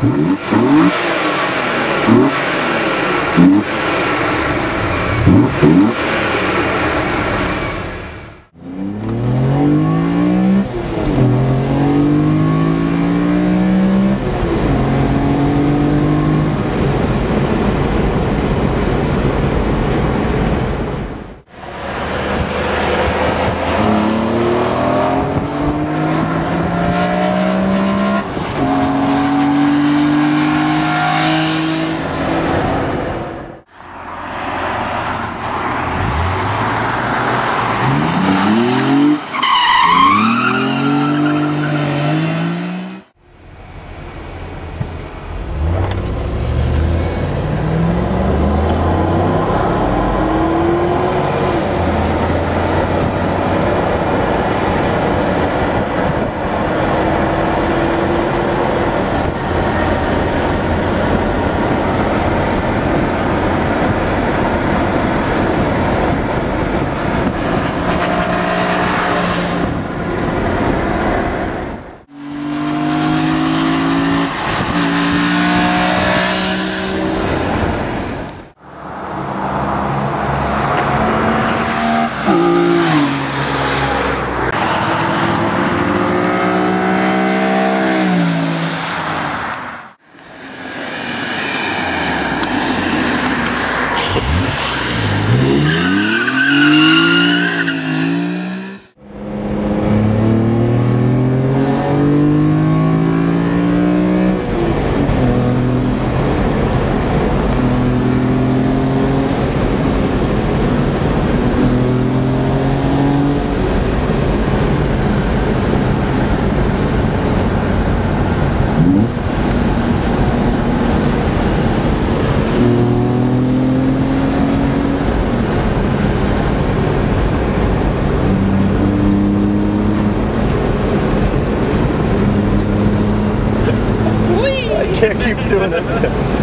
Thank you. Come can't keep doing it.